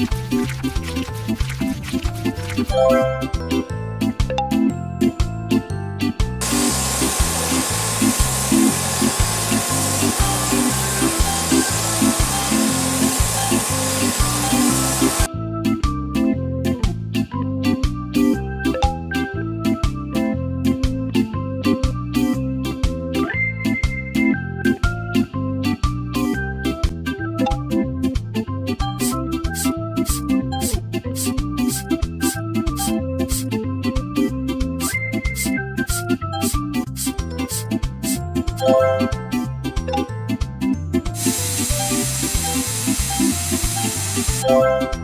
Thank you. Música